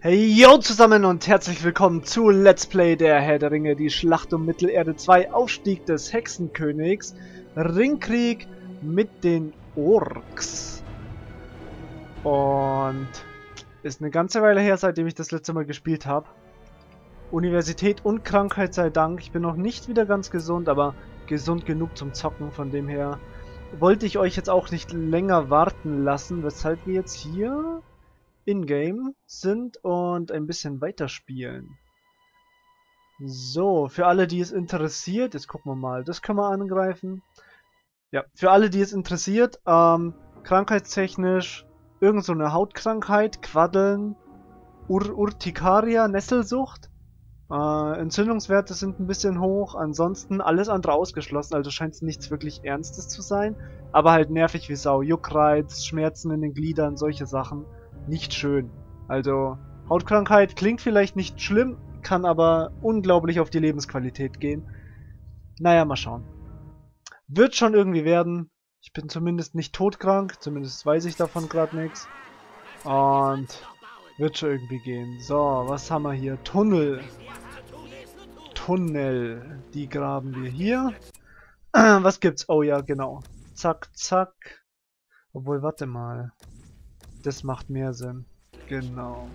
Hey yo zusammen und herzlich willkommen zu Let's Play der Herr der Ringe, die Schlacht um Mittelerde 2, Aufstieg des Hexenkönigs, Ringkrieg mit den Orks. Und ist eine ganze Weile her, seitdem ich das letzte Mal gespielt habe. Universität und Krankheit sei Dank. Ich bin noch nicht wieder ganz gesund, aber gesund genug zum Zocken. Von dem her wollte ich euch jetzt auch nicht länger warten lassen, weshalb wir jetzt hier in-game sind und ein bisschen weiterspielen. So, für alle, die es interessiert, jetzt gucken wir mal, das können wir angreifen. Ja, für alle, die es interessiert, ähm, krankheitstechnisch, irgend so eine Hautkrankheit, Quaddeln, Ur Urtikaria, Nesselsucht. Äh, Entzündungswerte sind ein bisschen hoch, ansonsten alles andere ausgeschlossen, also scheint es nichts wirklich Ernstes zu sein. Aber halt nervig wie Sau, Juckreiz, Schmerzen in den Gliedern, solche Sachen nicht schön. Also, Hautkrankheit klingt vielleicht nicht schlimm, kann aber unglaublich auf die Lebensqualität gehen. Naja, mal schauen. Wird schon irgendwie werden. Ich bin zumindest nicht todkrank, zumindest weiß ich davon gerade nichts. Und wird schon irgendwie gehen. So, was haben wir hier? Tunnel. Tunnel. Die graben wir hier. Was gibt's? Oh ja, genau. Zack, zack. Obwohl, warte mal. Das macht mehr Sinn. Genau.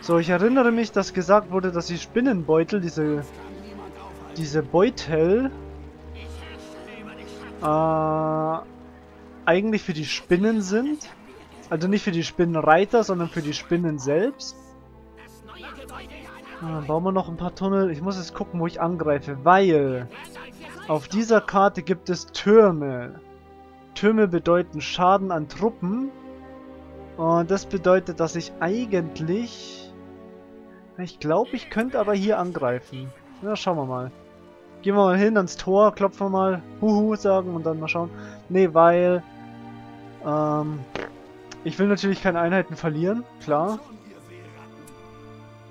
So, ich erinnere mich, dass gesagt wurde, dass die Spinnenbeutel, diese diese Beutel äh, eigentlich für die Spinnen sind. Also nicht für die Spinnenreiter, sondern für die Spinnen selbst. Dann ah, bauen wir noch ein paar Tunnel. Ich muss jetzt gucken, wo ich angreife, weil auf dieser Karte gibt es Türme. Türme bedeuten Schaden an Truppen. Und das bedeutet, dass ich eigentlich... Ich glaube, ich könnte aber hier angreifen. Na, schauen wir mal. Gehen wir mal hin ans Tor, klopfen wir mal Huhu sagen und dann mal schauen. Ne, weil... Ähm, ich will natürlich keine Einheiten verlieren, klar.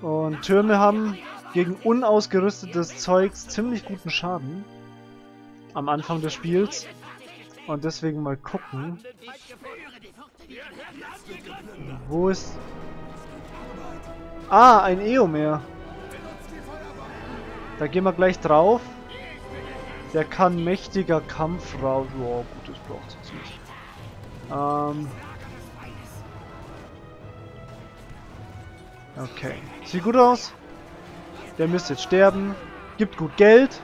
Und Türme haben gegen unausgerüstetes Zeugs ziemlich guten Schaden. Am Anfang des Spiels. Und deswegen mal gucken. Wo ist... Ah, ein Eomer. Da gehen wir gleich drauf. Der kann mächtiger Kampfraum... Wow, gut, das braucht es jetzt nicht. Ähm... Okay. Sieht gut aus. Der müsste jetzt sterben. Gibt gut Geld.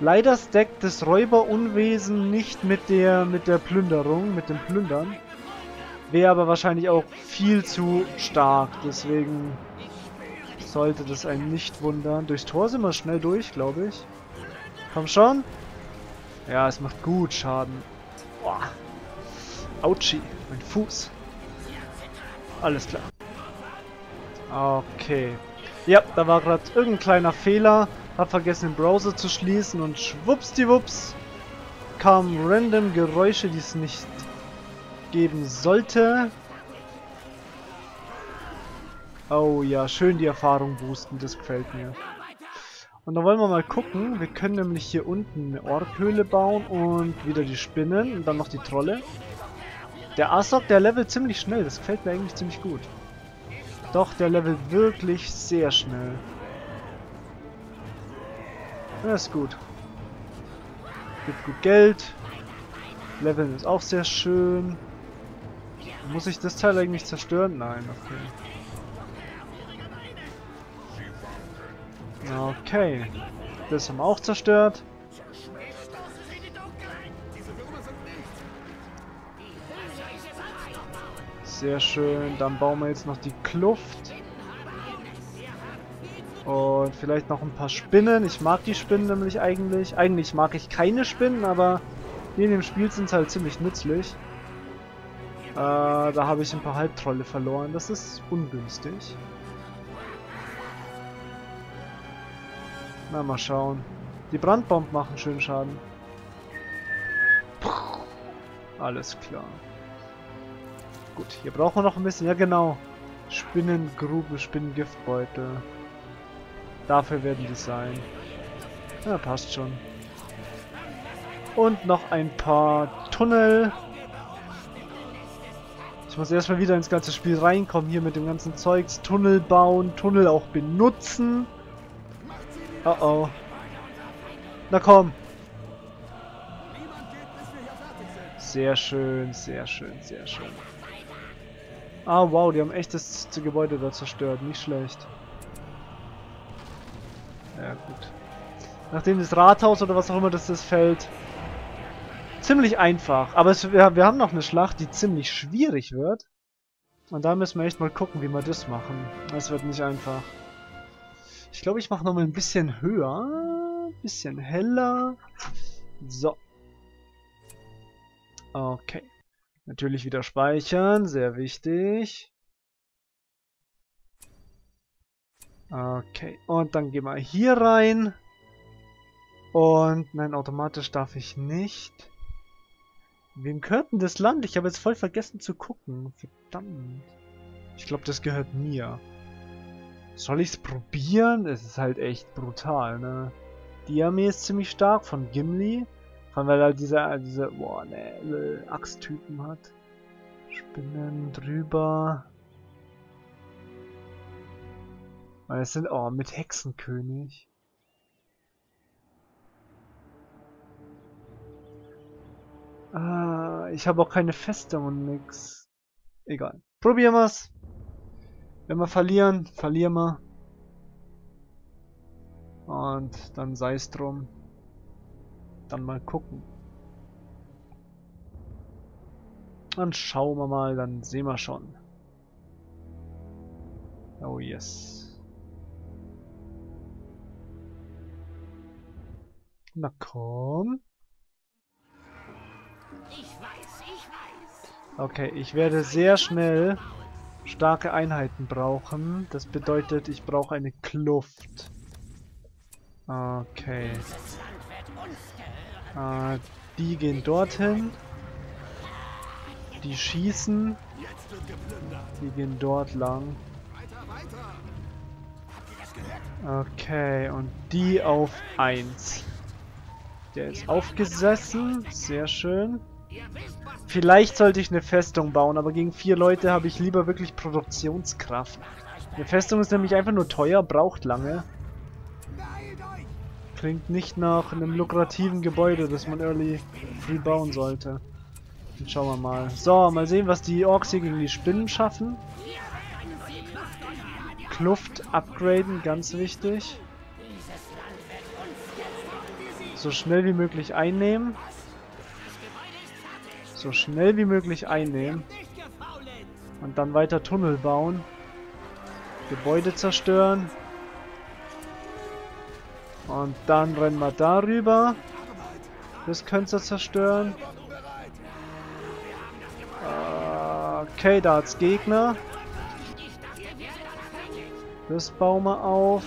Leider stackt das Räuberunwesen nicht mit der mit der Plünderung, mit dem Plündern. Wäre aber wahrscheinlich auch viel zu stark, deswegen sollte das einen nicht wundern. Durchs Tor sind wir schnell durch, glaube ich. Komm schon. Ja, es macht gut Schaden. Boah. Autschi, mein Fuß. Alles klar. Okay. Ja, da war gerade irgendein kleiner Fehler. Hab vergessen den Browser zu schließen und schwuppsdiwupps kamen random Geräusche, die es nicht geben sollte. Oh ja, schön die Erfahrung boosten, das gefällt mir. Und dann wollen wir mal gucken. Wir können nämlich hier unten eine Orkhöhle bauen und wieder die Spinnen und dann noch die Trolle. Der Asok, der levelt ziemlich schnell. Das gefällt mir eigentlich ziemlich gut. Doch, der levelt wirklich sehr schnell. Das ist gut. Gibt gut Geld. Leveln ist auch sehr schön. Muss ich das Teil eigentlich zerstören? Nein, okay. Okay. Das haben wir auch zerstört. Sehr schön. Dann bauen wir jetzt noch die Kluft. Und vielleicht noch ein paar Spinnen. Ich mag die Spinnen nämlich eigentlich. Eigentlich mag ich keine Spinnen, aber hier in dem Spiel sind sie halt ziemlich nützlich. Äh, da habe ich ein paar Halbtrolle verloren. Das ist ungünstig. Na, mal schauen. Die Brandbomben machen schön Schaden. Alles klar. Gut, hier brauchen wir noch ein bisschen. Ja, genau. Spinnengrube, Spinnengiftbeutel. Dafür werden die sein. Ja, passt schon. Und noch ein paar Tunnel. Ich muss erstmal wieder ins ganze Spiel reinkommen, hier mit dem ganzen Zeugs. Tunnel bauen, Tunnel auch benutzen. Oh oh. Na komm. Sehr schön, sehr schön, sehr schön. Ah, wow, die haben echt das Gebäude da zerstört. Nicht schlecht. Ja, gut. Nachdem das Rathaus oder was auch immer das ist fällt. Ziemlich einfach. Aber es, wir, wir haben noch eine Schlacht, die ziemlich schwierig wird. Und da müssen wir echt mal gucken, wie wir das machen. Das wird nicht einfach. Ich glaube, ich mache nochmal ein bisschen höher. Ein bisschen heller. So. Okay. Natürlich wieder speichern, sehr wichtig. Okay, und dann gehen wir hier rein. Und nein, automatisch darf ich nicht. Wem gehört denn das Land? Ich habe jetzt voll vergessen zu gucken. Verdammt. Ich glaube, das gehört mir. Soll ich es probieren? Es ist halt echt brutal, ne? Die Armee ist ziemlich stark von Gimli. Vor allem, weil er diese, diese, boah, ne, Axttypen hat. Spinnen drüber. Weil es sind, oh, mit Hexenkönig. Ah, ich habe auch keine Festung und nix. Egal. Probieren wir's. Wenn wir verlieren, verlieren wir. Und dann sei es drum. Dann mal gucken. Dann schauen wir mal, dann sehen wir schon. Oh yes. Na komm. Okay, ich werde sehr schnell starke Einheiten brauchen. Das bedeutet, ich brauche eine Kluft. Okay. Äh, die gehen dorthin. Die schießen. Die gehen dort lang. Okay, und die auf 1. Der ist aufgesessen. Sehr schön. Vielleicht sollte ich eine Festung bauen, aber gegen vier Leute habe ich lieber wirklich Produktionskraft. Eine Festung ist nämlich einfach nur teuer, braucht lange. Klingt nicht nach einem lukrativen Gebäude, das man early free bauen sollte. Dann schauen wir mal. So, mal sehen, was die Orks hier gegen die Spinnen schaffen. Kluft upgraden, ganz wichtig. So schnell wie möglich einnehmen so schnell wie möglich einnehmen. Und dann weiter Tunnel bauen. Gebäude zerstören. Und dann rennen wir darüber. Das könnt ihr zerstören. Okay, da hat's Gegner. Das bauen wir auf.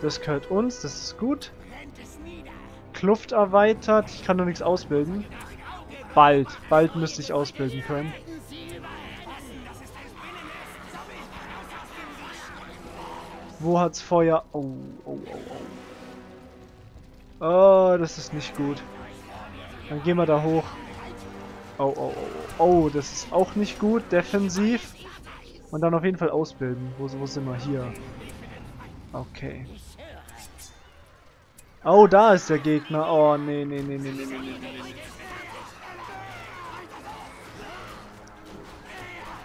Das gehört uns, das ist gut. Kluft erweitert. Ich kann noch nichts ausbilden. Bald. Bald müsste ich ausbilden können. Wo hat's Feuer? Oh, oh, oh, oh. Oh, das ist nicht gut. Dann gehen wir da hoch. Oh, oh, oh. Oh, das ist auch nicht gut. Defensiv. Und dann auf jeden Fall ausbilden. Wo, wo sind wir? Hier. Okay. Oh, da ist der Gegner. Oh, nee, nee, nee, nee, nee, nee, nee, nee.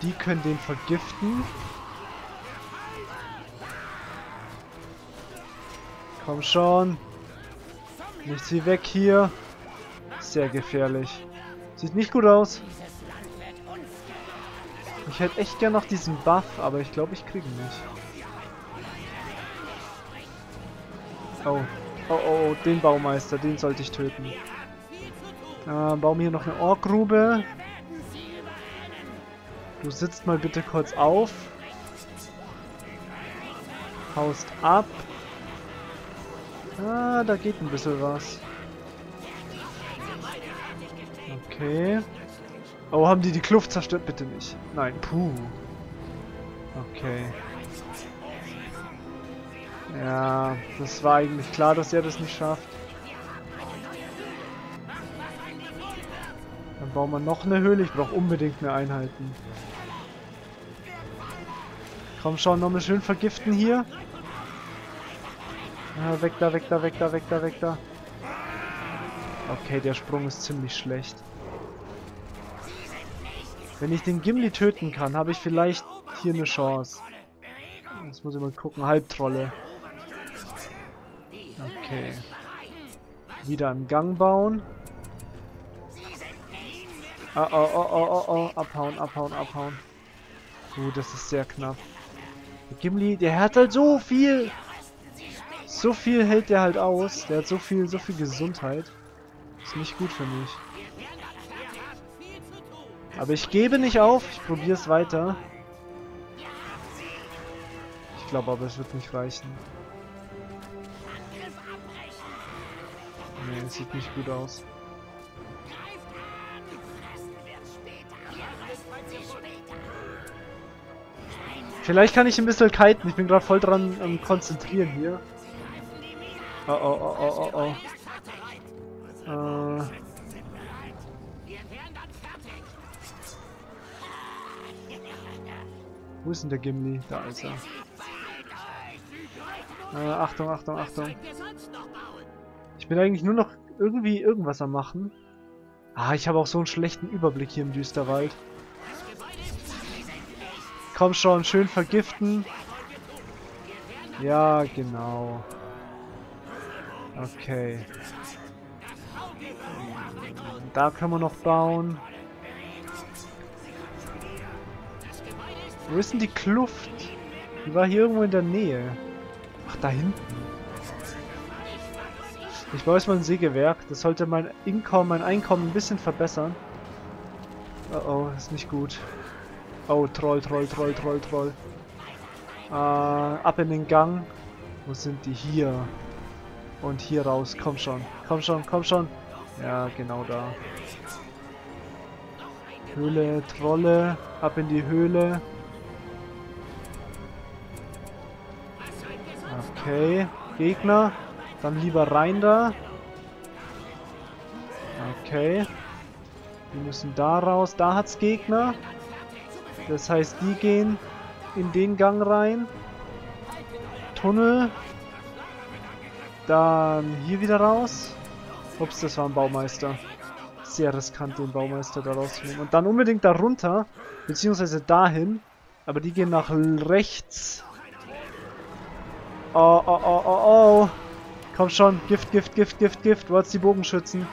Die können den vergiften. Komm schon. Nicht sie weg hier. Sehr gefährlich. Sieht nicht gut aus. Ich hätte echt gern noch diesen Buff, aber ich glaube, ich kriege ihn nicht. Oh. Oh, oh, oh, den Baumeister, den sollte ich töten. Äh, bauen hier noch eine Orkgrube. Du sitzt mal bitte kurz auf. Haust ab. Ah, da geht ein bisschen was. Okay. Oh, haben die die Kluft zerstört? Bitte nicht. Nein, puh. Okay. Ja, das war eigentlich klar, dass er das nicht schafft. bauen wir noch eine Höhle. Ich brauche unbedingt mehr Einheiten. Komm schon, nochmal schön vergiften hier. Ah, weg da, weg da, weg da, weg da, weg da. Okay, der Sprung ist ziemlich schlecht. Wenn ich den Gimli töten kann, habe ich vielleicht hier eine Chance. Jetzt muss ich mal gucken. Halbtrolle. Okay. Wieder einen Gang bauen. Oh, oh, oh, oh, oh, oh. Abhauen, abhauen, abhauen. Uh, das ist sehr knapp. Der Gimli, der hat halt so viel. So viel hält der halt aus. Der hat so viel, so viel Gesundheit. Ist nicht gut für mich. Aber ich gebe nicht auf. Ich probiere es weiter. Ich glaube aber, es wird nicht reichen. Es sieht nicht gut aus. Vielleicht kann ich ein bisschen kiten. Ich bin gerade voll dran am Konzentrieren hier. Oh oh oh oh oh oh. Äh. Wo ist denn der Gimli? Da ist er. Äh, Achtung, Achtung, Achtung. Ich bin eigentlich nur noch irgendwie irgendwas am machen. Ah, ich habe auch so einen schlechten Überblick hier im Düsterwald. Komm schon, schön vergiften. Ja, genau. Okay. Da können wir noch bauen. Wo ist denn die Kluft? Die war hier irgendwo in der Nähe. Ach, da hinten. Ich baue erstmal ein Sägewerk. Das sollte mein Income, mein Einkommen ein bisschen verbessern. Oh oh, ist nicht gut. Oh, Troll, Troll, Troll, Troll, Troll. Äh, ab in den Gang. Wo sind die? Hier. Und hier raus. Komm schon. Komm schon, komm schon. Ja, genau da. Höhle, Trolle. Ab in die Höhle. Okay. Gegner. Dann lieber rein da. Okay. Die müssen da raus. Da hat's Gegner. Das heißt, die gehen in den Gang rein. Tunnel. Dann hier wieder raus. Ups, das war ein Baumeister. Sehr riskant, den Baumeister da rauszunehmen. Und dann unbedingt da runter. Beziehungsweise dahin. Aber die gehen nach rechts. Oh, oh, oh, oh, oh. Komm schon. Gift, Gift, Gift, Gift, Gift. Wo hat's die Bogenschützen?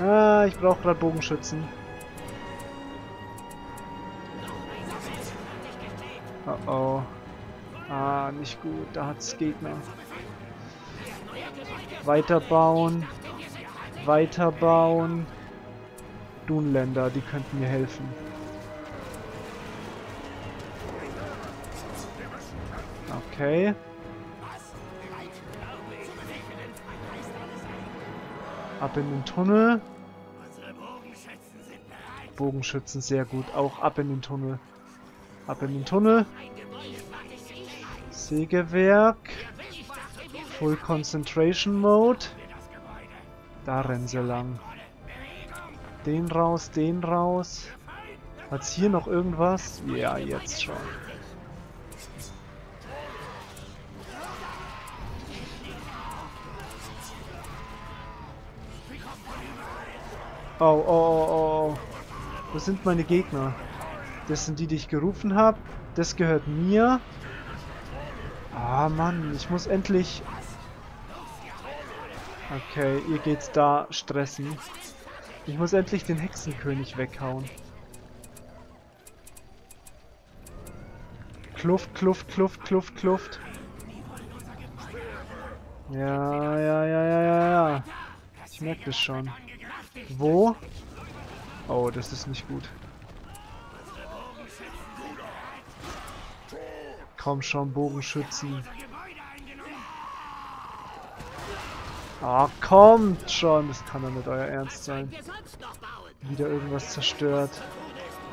Ah, ich brauche gerade Bogenschützen. Oh oh. Ah, nicht gut. Da hat's Gegner. Weiterbauen. Weiterbauen. Dunländer, die könnten mir helfen. Okay. Ab in den Tunnel. Bogenschützen, sehr gut. Auch ab in den Tunnel. Ab in den Tunnel. Sägewerk. Full Concentration Mode. Da rennen sie lang. Den raus, den raus. Hat's hier noch irgendwas? Ja, jetzt schon. Oh, oh, oh, oh. Wo sind meine Gegner? Das sind die, die ich gerufen habe. Das gehört mir. Ah, Mann. Ich muss endlich... Okay, ihr geht's da stressen. Ich muss endlich den Hexenkönig weghauen. Kluft, Kluft, Kluft, Kluft, Kluft. Ja, ja, ja, ja, ja, ja. Ich merke das schon. Wo? Oh, das ist nicht gut. Komm schon, Bogenschützen. Ah, kommt schon. Das kann doch nicht euer Ernst sein. Wieder irgendwas zerstört.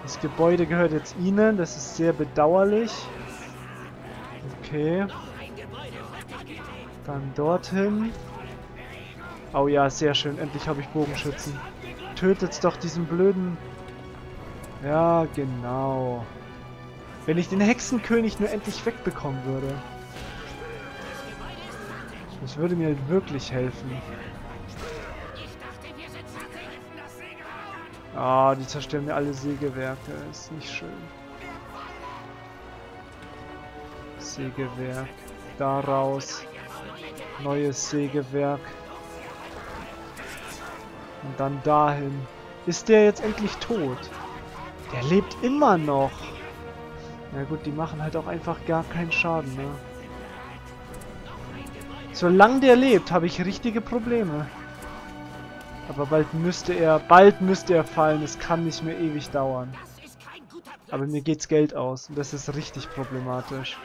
Das Gebäude gehört jetzt ihnen. Das ist sehr bedauerlich. Okay. Dann dorthin. Oh ja, sehr schön. Endlich habe ich Bogenschützen. tötet doch diesen blöden... Ja, genau. Wenn ich den Hexenkönig nur endlich wegbekommen würde. Das würde mir wirklich helfen. Ah, die zerstören mir alle Sägewerke. Ist nicht schön. Sägewerk. Daraus. Neues Sägewerk. Und dann dahin. Ist der jetzt endlich tot? Der lebt immer noch. Na gut, die machen halt auch einfach gar keinen Schaden, ne? Solange der lebt, habe ich richtige Probleme. Aber bald müsste er, bald müsste er fallen. Es kann nicht mehr ewig dauern. Aber mir geht's Geld aus und das ist richtig problematisch.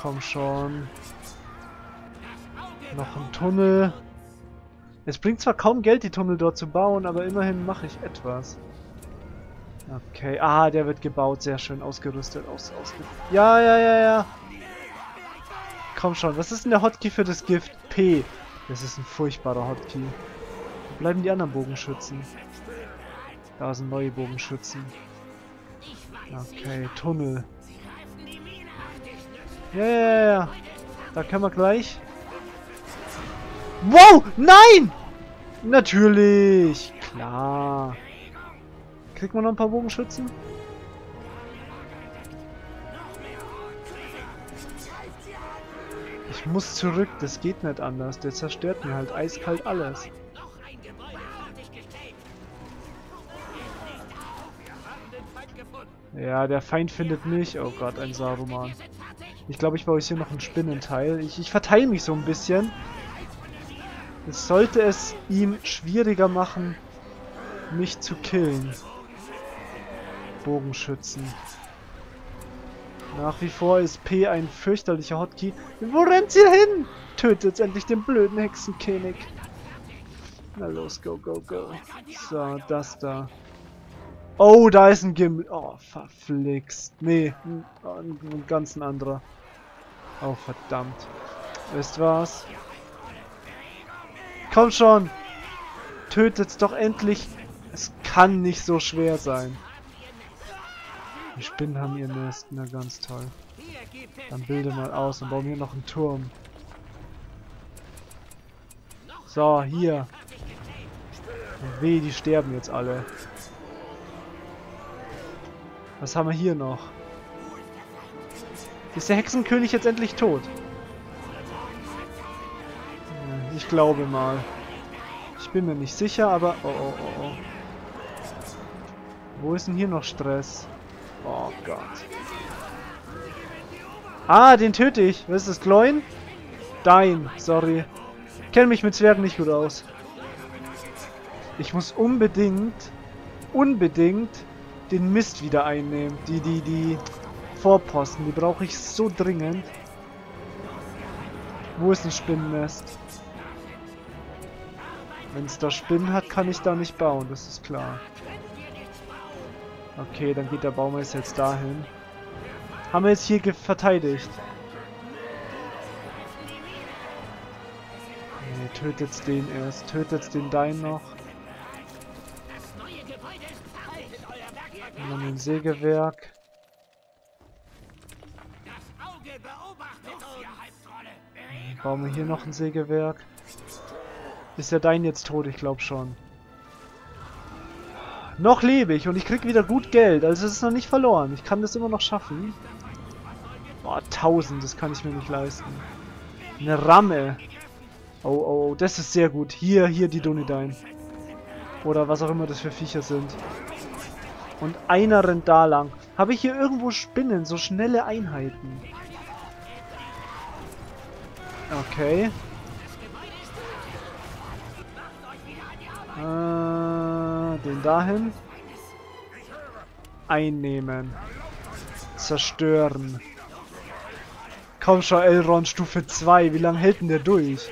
Komm schon. Noch ein Tunnel. Es bringt zwar kaum Geld, die Tunnel dort zu bauen, aber immerhin mache ich etwas. Okay, ah, der wird gebaut, sehr schön ausgerüstet. Aus, ausge ja, ja, ja, ja. Komm schon, was ist denn der Hotkey für das Gift? P. Das ist ein furchtbarer Hotkey. Wo bleiben die anderen Bogenschützen? Da sind neue Bogenschützen. Okay, Tunnel. Ja, ja, ja. Da können wir gleich. Wow! Nein! Natürlich! Klar. Kriegt man noch ein paar Bogenschützen? Ich muss zurück, das geht nicht anders. Der zerstört mir halt eiskalt alles. Ja, der Feind findet mich. Oh Gott, ein Saruman. Ich glaube, ich baue jetzt hier noch ein Spinnenteil. Ich, ich verteile mich so ein bisschen. Es sollte es ihm schwieriger machen, mich zu killen. Bogenschützen. Nach wie vor ist P ein fürchterlicher Hotkey. Wo rennt ihr hin? Tötet jetzt endlich den blöden Hexenkönig. Na los, go, go, go. So, das da. Oh, da ist ein Gimli. Oh, verflixt. Nee, ein, ein ganz anderer. Oh, verdammt. Wisst was? Komm schon! Tötet's doch endlich! Es kann nicht so schwer sein. Die Spinnen haben ihr Nest. Na, ganz toll. Dann bilde mal aus und bauen hier noch einen Turm. So, hier. Weh, die sterben jetzt alle. Was haben wir hier noch? Ist der Hexenkönig jetzt endlich tot? Ich glaube mal. Ich bin mir nicht sicher, aber... Oh, oh, oh, oh. Wo ist denn hier noch Stress? Oh Gott. Ah, den töte ich. Was ist das? Gloin? Dein. Sorry. Kenne mich mit Zwergen nicht gut aus. Ich muss unbedingt, unbedingt den Mist wieder einnehmen. Die, die, die Vorposten. Die brauche ich so dringend. Wo ist ein Spinnennest? Wenn es da Spinnen hat, kann ich da nicht bauen, das ist klar. Okay, dann geht der Baumeister jetzt dahin. Haben wir jetzt hier verteidigt? Nee, tötet den erst. Tötet den Dein noch. Und dann ein Sägewerk. Bauen wir hier noch ein Sägewerk. Ist der Dein jetzt tot? Ich glaube schon. Noch lebe ich und ich krieg wieder gut Geld. Also es ist noch nicht verloren. Ich kann das immer noch schaffen. Boah, 1000, das kann ich mir nicht leisten. Eine Ramme. Oh, oh, oh, das ist sehr gut. Hier, hier die Donidein. Oder was auch immer das für Viecher sind. Und einer rennt da lang. Habe ich hier irgendwo Spinnen? So schnelle Einheiten. Okay. Äh, den dahin. Einnehmen. Zerstören. Komm schon, Elrond Stufe 2. Wie lange hält denn der durch?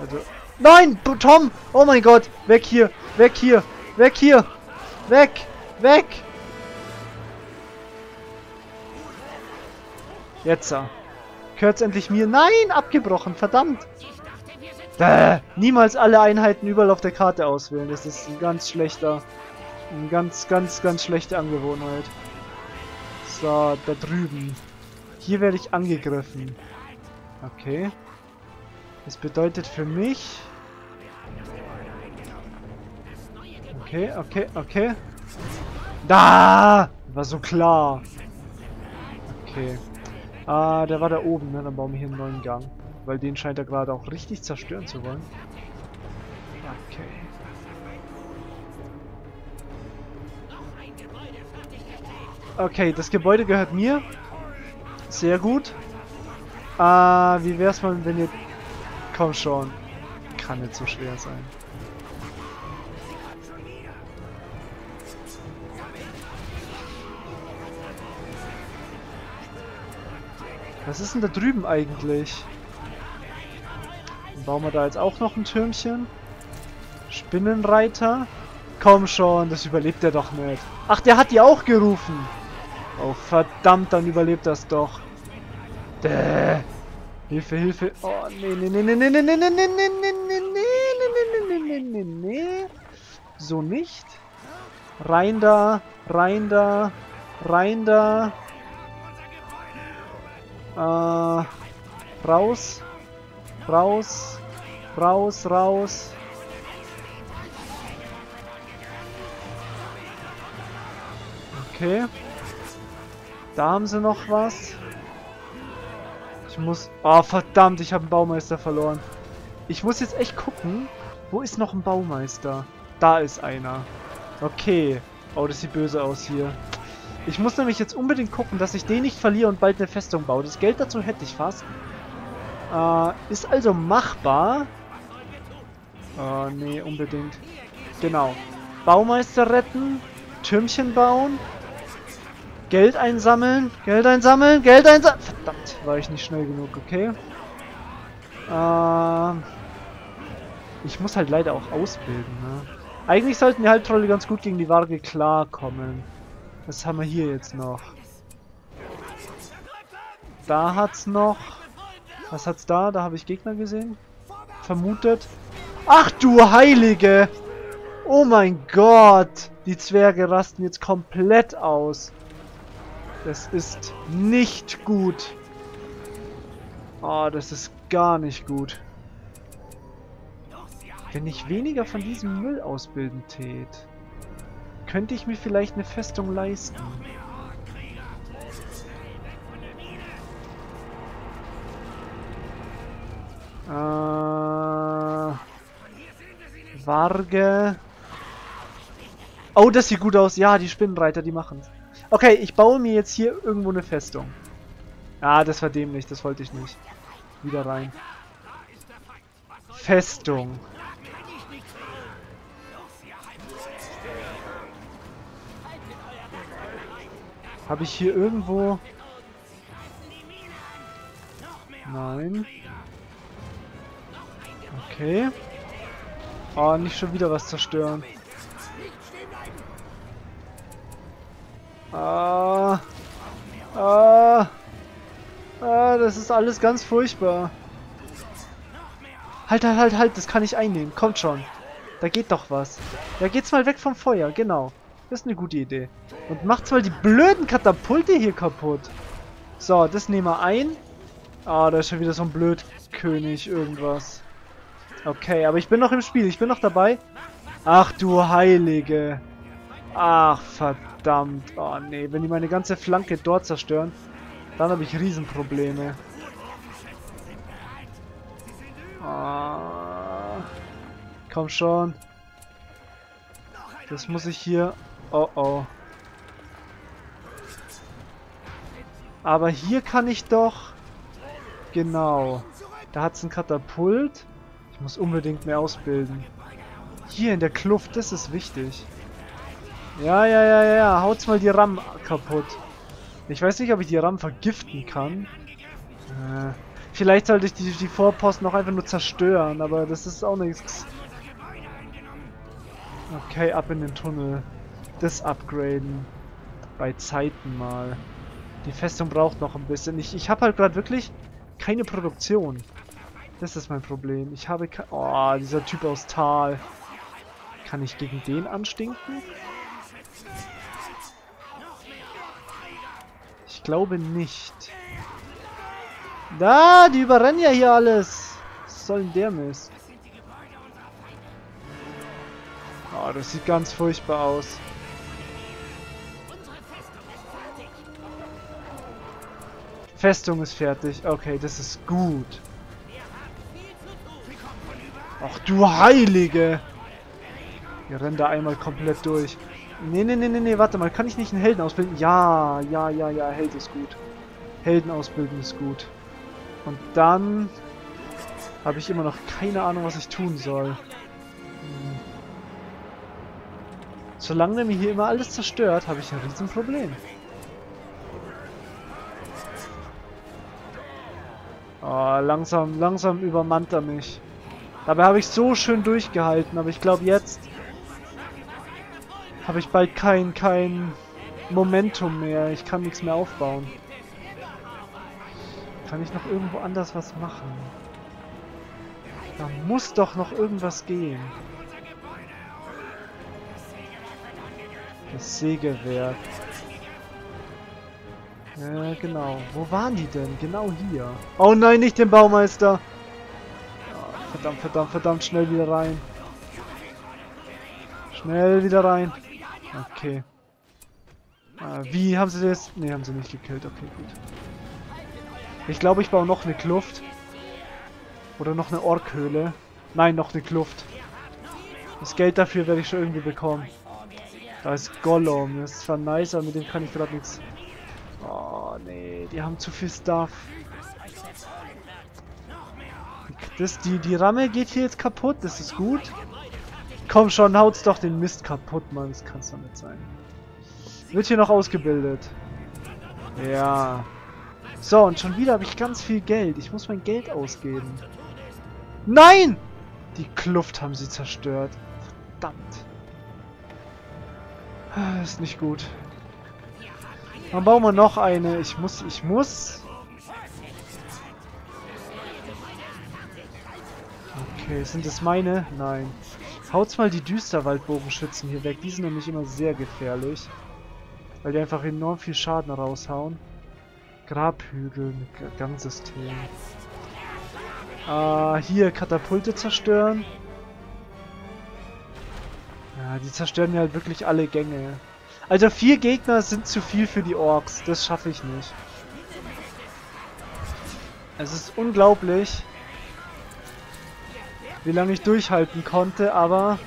Also. Nein! Tom! Oh mein Gott! Weg hier! Weg hier! Weg hier! Weg! Weg! Jetzt. So. Gehört's endlich mir? Nein, abgebrochen, verdammt. Bäh, niemals alle Einheiten überall auf der Karte auswählen. Das ist ein ganz schlechter, eine ganz, ganz, ganz schlechte Angewohnheit. So, da drüben. Hier werde ich angegriffen. Okay. Das bedeutet für mich... Okay, okay, okay. Da! War so klar. Okay. Ah, der war da oben, ne? Dann bauen wir hier einen neuen Gang. Weil den scheint er gerade auch richtig zerstören zu wollen. Okay. Okay, das Gebäude gehört mir. Sehr gut. Äh, wie wär's mal, wenn ihr... Komm schon. Kann nicht so schwer sein. Was ist denn da drüben eigentlich? Dann bauen wir da jetzt auch noch ein Türmchen. Spinnenreiter. Komm schon, das überlebt er doch nicht. Ach, der hat die auch gerufen. Oh, verdammt, dann überlebt das doch. Däh. Hilfe, Hilfe. Oh, nee, nee, nee, nee, nee, nee, nee, nee, nee, nee, nee, nee, nee, nee, nee, nee, nee. So nicht. Rein da, rein da, rein da. Äh, raus. Raus. Raus, raus. Okay. Da haben sie noch was. Ich muss... Oh, verdammt, ich habe einen Baumeister verloren. Ich muss jetzt echt gucken, wo ist noch ein Baumeister? Da ist einer. Okay. Oh, das sieht böse aus hier. Ich muss nämlich jetzt unbedingt gucken, dass ich den nicht verliere und bald eine Festung baue. Das Geld dazu hätte ich fast. Äh, ist also machbar. Oh, nee, unbedingt. Genau. Baumeister retten. Türmchen bauen. Geld einsammeln. Geld einsammeln. Geld einsammeln. Verdammt, war ich nicht schnell genug, okay. Äh, ich muss halt leider auch ausbilden, ne? Eigentlich sollten die Halbtrolle ganz gut gegen die Waage klarkommen. Was haben wir hier jetzt noch? Da hat's noch... Was hat's da? Da habe ich Gegner gesehen. Vermutet. Ach du Heilige! Oh mein Gott! Die Zwerge rasten jetzt komplett aus. Das ist nicht gut. Oh, das ist gar nicht gut. Wenn ich weniger von diesem Müll ausbilden tät könnte ich mir vielleicht eine Festung leisten. Äh, Warge. Oh, das sieht gut aus. Ja, die Spinnenreiter, die machen Okay, ich baue mir jetzt hier irgendwo eine Festung. Ah, das war dämlich. Das wollte ich nicht. Wieder rein. Festung. Habe ich hier irgendwo... Nein. Okay. Oh, nicht schon wieder was zerstören. Ah. Ah. Ah, das ist alles ganz furchtbar. Halt, halt, halt, halt, das kann ich einnehmen. Kommt schon. Da geht doch was. Ja, geht's mal weg vom Feuer, genau. Das ist eine gute Idee. Und macht's mal die blöden Katapulte hier kaputt. So, das nehmen wir ein. Ah, da ist schon wieder so ein Blödkönig irgendwas. Okay, aber ich bin noch im Spiel. Ich bin noch dabei. Ach du Heilige. Ach, verdammt. Oh nee, wenn die meine ganze Flanke dort zerstören, dann habe ich Riesenprobleme. Ah, komm schon. Das muss ich hier Oh oh. Aber hier kann ich doch... Genau. Da hat es ein Katapult. Ich muss unbedingt mehr ausbilden. Hier in der Kluft, das ist wichtig. Ja, ja, ja, ja. Haut's mal die RAM kaputt. Ich weiß nicht, ob ich die RAM vergiften kann. Äh, vielleicht sollte ich die, die Vorposten noch einfach nur zerstören, aber das ist auch nichts. Okay, ab in den Tunnel das upgraden. Bei Zeiten mal. Die Festung braucht noch ein bisschen. Ich, ich habe halt gerade wirklich keine Produktion. Das ist mein Problem. Ich habe. Oh, dieser Typ aus Tal. Kann ich gegen den anstinken? Ich glaube nicht. Da, die überrennen ja hier alles. Was soll denn der Mist? Oh, das sieht ganz furchtbar aus. Festung ist fertig. Okay, das ist gut. Ach du Heilige! Wir rennen da einmal komplett durch. Nee, nee, nee, nee, nee, warte mal. Kann ich nicht einen Helden ausbilden? Ja, ja, ja, ja, Held ist gut. Helden ausbilden ist gut. Und dann habe ich immer noch keine Ahnung, was ich tun soll. Hm. Solange der mir hier immer alles zerstört, habe ich ein Riesenproblem. Oh, langsam, langsam übermannt er mich. Dabei habe ich so schön durchgehalten, aber ich glaube jetzt habe ich bald kein, kein Momentum mehr. Ich kann nichts mehr aufbauen. Kann ich noch irgendwo anders was machen? Da muss doch noch irgendwas gehen. Das Sägewerk. Ja, genau. Wo waren die denn? Genau hier. Oh nein, nicht den Baumeister. Verdammt, verdammt, verdammt. Schnell wieder rein. Schnell wieder rein. Okay. Äh, wie haben sie das? Ne, haben sie nicht gekillt. Okay, gut. Ich glaube, ich baue noch eine Kluft. Oder noch eine Orkhöhle. Nein, noch eine Kluft. Das Geld dafür werde ich schon irgendwie bekommen. Da ist Gollum. Das ist zwar nice, aber mit dem kann ich gerade nichts... Oh, nee. Die haben zu viel Stuff. Das, die, die Ramme geht hier jetzt kaputt. Das ist gut. Komm schon, haut's doch den Mist kaputt, Mann. Das kann's doch nicht sein. Wird hier noch ausgebildet. Ja. So, und schon wieder habe ich ganz viel Geld. Ich muss mein Geld ausgeben. Nein! Die Kluft haben sie zerstört. Verdammt. Ah, ist nicht gut. Dann bauen wir noch eine. Ich muss, ich muss... Okay, sind das meine? Nein. Haut's mal die Düsterwaldbogenschützen hier weg. Die sind nämlich immer sehr gefährlich. Weil die einfach enorm viel Schaden raushauen. Grabhügel mit Gangsystem. Ah, hier Katapulte zerstören. Ja, die zerstören ja halt wirklich alle Gänge. Also vier Gegner sind zu viel für die Orks. Das schaffe ich nicht. Es ist unglaublich, wie lange ich durchhalten konnte, aber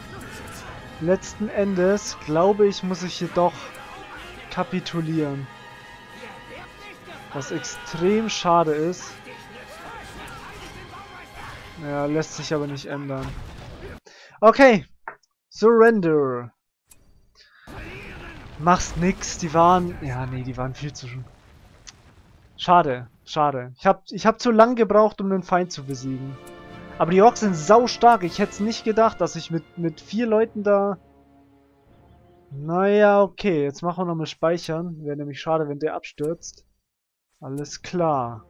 letzten Endes, glaube ich, muss ich jedoch kapitulieren. Was extrem schade ist. Ja, lässt sich aber nicht ändern. Okay. Surrender. Machst nix. Die waren... Ja, nee, die waren viel zu... Schade. Schade. Ich hab, ich hab zu lang gebraucht, um den Feind zu besiegen. Aber die Orks sind sau stark. Ich hätte nicht gedacht, dass ich mit, mit vier Leuten da... Naja, okay. Jetzt machen wir nochmal speichern. Wäre nämlich schade, wenn der abstürzt. Alles klar.